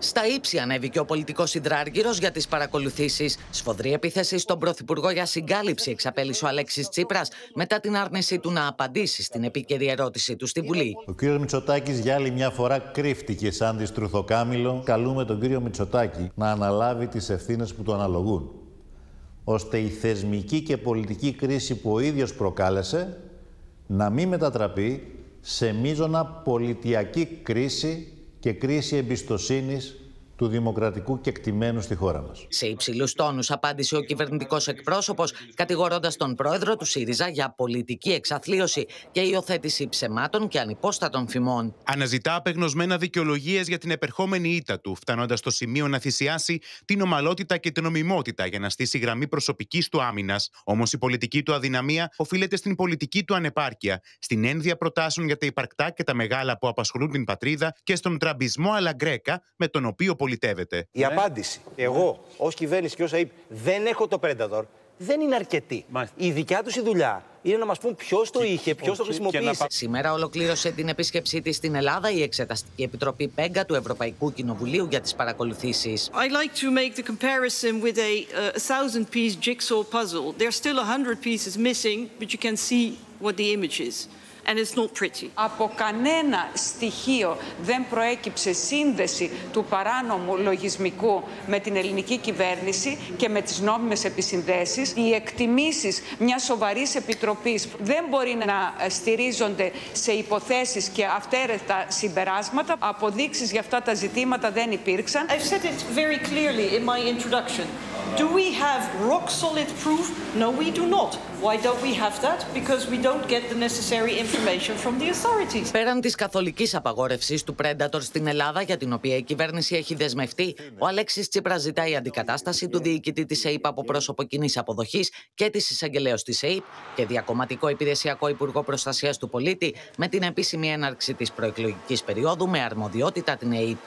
Στα ύψη ανέβηκε ο πολιτικός υδράργυρος για τις παρακολουθήσεις. Σφοδρή επίθεση στον Πρωθυπουργό για συγκάλυψη εξαπέλυσε ο Αλέξης Τσίπρας μετά την άρνησή του να απαντήσει στην επίκαιρη ερώτησή του στη Βουλή. Ο κύριος Μητσοτάκης για άλλη μια φορά κρύφτηκε σαν της Στρουθοκάμιλο. Καλούμε τον κύριο Μητσοτάκη να αναλάβει τις ευθύνες που του αναλογούν. ώστε η θεσμική και πολιτική κρίση που ο ίδιος προκάλεσε να μην μετατραπεί σε μείζωνα πολιτιακή κρίση και κρίση εμπιστοσύνης του δημοκρατικού κεκτημένου στη χώρα μας. Σε υψηλούς τόνους απάντησε ο κυβερνητικός εκπρόσωπος, κατηγορώντας τον πρόεδρο του ΣΥΡΙΖΑ για πολιτική εξαθλίωση και υιοθέτηση ψεμάτων και ανυπόστατων φημών. Αναζητά απεγνωσμένα δικαιολογίες για την επερχόμενη ήττα του, φτάνοντας στο σημείο να θυσιάσει την ομαλότητα και την νομιμότητα για να στήσει γραμμή προσωπικής του άμυνας. Όμως η πολιτική του αδυναμία οφείλεται στην πολιτική του ανεπάρκεια, στην ένδια προτάσεων για τα υπαρκτά και τα μεγάλα που απασχολούν την πατρίδα και στον τραμπισμό αλαγκρέκα με τον οποίο πολιτεύεται. Η απάντηση, εγώ ως κυβέρνηση και ω ΑΕΠ δεν έχω το Predator, δεν είναι αρκετή. Η δικιά τους η δουλειά είναι να μας πούν ποιος το είχε, ποιος το χρησιμοποίησε. Σήμερα ολοκλήρωσε την επίσκεψή της στην Ελλάδα η Εξεταστική Επιτροπή ΠΕΓΚΑ του Ευρωπαϊκού Κοινοβουλίου για τις παρακολουθήσεις. I like to make the comparison with a, a thousand piece jigsaw puzzle. There's still a hundred pieces missing, but you can see what the image is. And it's not pretty. Από κανένα στοιχείο δεν προέκυψε σύνδεση του παράνομου λογισμικού με την ελληνική κυβέρνηση και με τις νόμιμες επισυνδέσεις. Οι εκτιμήσεις μιας σοβαρής επιτροπής δεν μπορεί να στηρίζονται σε υποθέσεις και αυθαίρετα συμπεράσματα. Αποδείξεις για αυτά τα ζητήματα δεν υπήρξαν. I've said it very clearly in my introduction. Do we have rock solid proof? No, we do not. Why don't we have that? Because we don't get the necessary information from the authorities. Πέραν της καθολικής απαγόρευσης του Predator στην Ελλάδα, για την οποία η κυβέρνηση έχει δεσμευτεί, ο Αλέξης Τσίπρας ζητάει αντικατάσταση του διοικητή της ΕΕΠ από πρόσωπο κοινής αποδοχής και της εισαγγελέα της ΕΕΠ και διακομματικό υπηρεσιακό Υπουργό Προστασίας του Πολίτη με την επίσημη έναρξη της προεκλογικής περίοδου με αρμοδιότητα την ΕΕΠ.